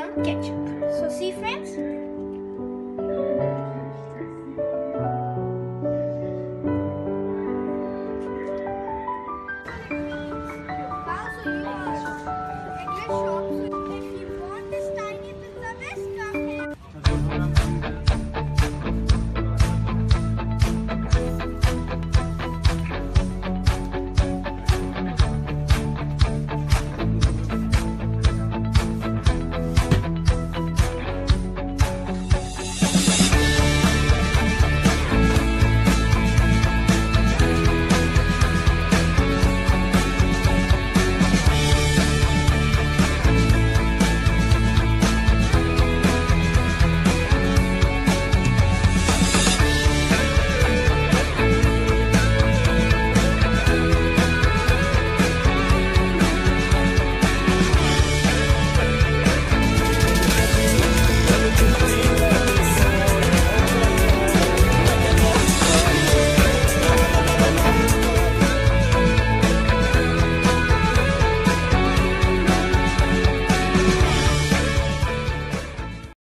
subject.